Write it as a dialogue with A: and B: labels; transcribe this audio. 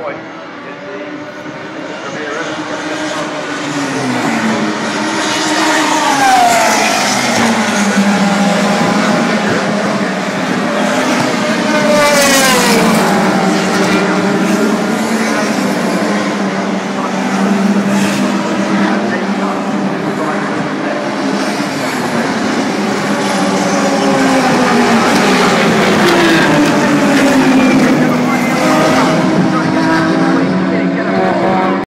A: boy.